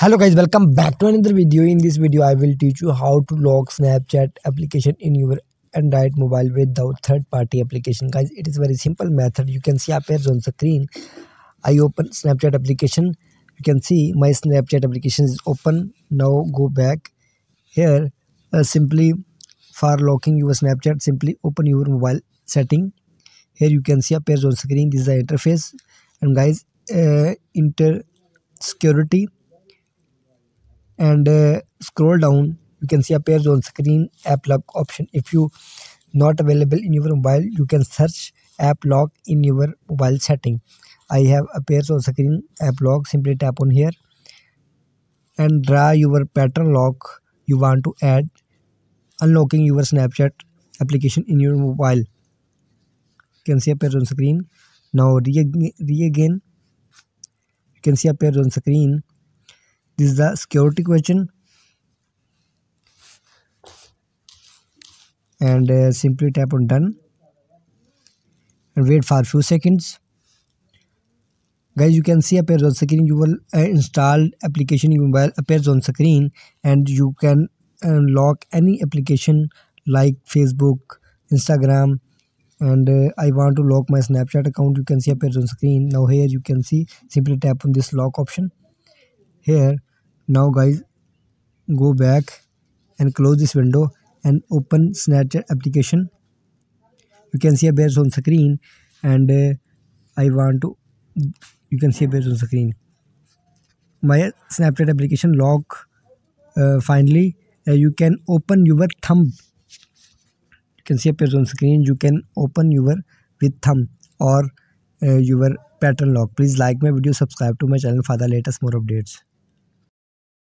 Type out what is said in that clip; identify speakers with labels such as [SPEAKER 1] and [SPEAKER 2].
[SPEAKER 1] hello guys welcome back to another video. In this video i will teach you how to lock snapchat application in your android mobile without third-party application. Guys it is very simple method. You can see appears on screen. I open snapchat application. You can see my snapchat application is open. Now go back here. Uh, simply for locking your snapchat simply open your mobile setting. Here you can see appears on screen. This is the interface. And guys uh, inter security and uh, scroll down. You can see appears on screen app lock option. If you not available in your mobile you can search app lock in your mobile setting. I have appears on screen app lock. Simply tap on here and draw your pattern lock you want to add unlocking your snapchat application in your mobile. You can see appears on screen. Now re, re again. You can see appears on screen this is the security question. And uh, simply tap on done. And wait for a few seconds. Guys you can see appears on screen. You will uh, install application in mobile appears on screen. And you can unlock any application like facebook instagram. And uh, i want to lock my snapchat account. You can see appears on screen. Now here you can see simply tap on this lock option. Here now guys go back and close this window and open snapchat application. You can see a bears on screen and uh, i want to you can see a bears on screen. My snapchat application lock uh, finally uh, you can open your thumb. You can see a page on screen. You can open your with thumb or uh, your pattern lock. Please like my video subscribe to my channel for the latest more updates